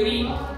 three,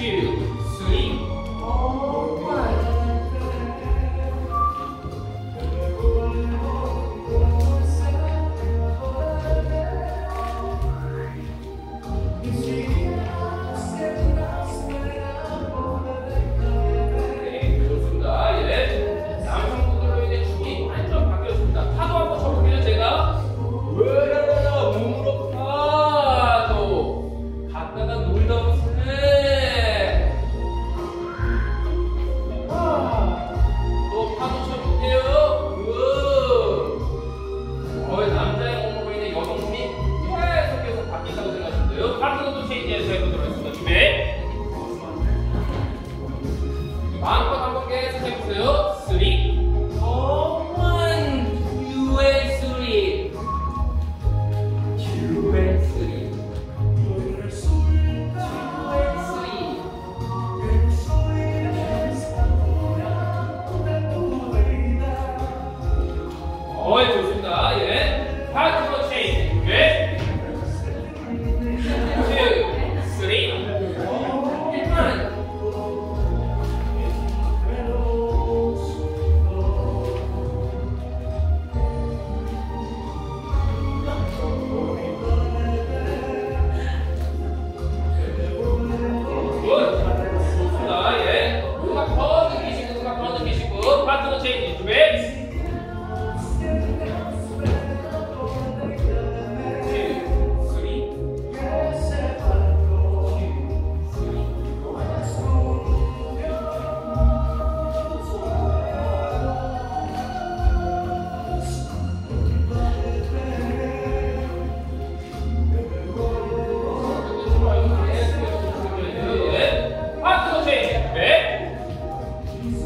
two, three, one. 네,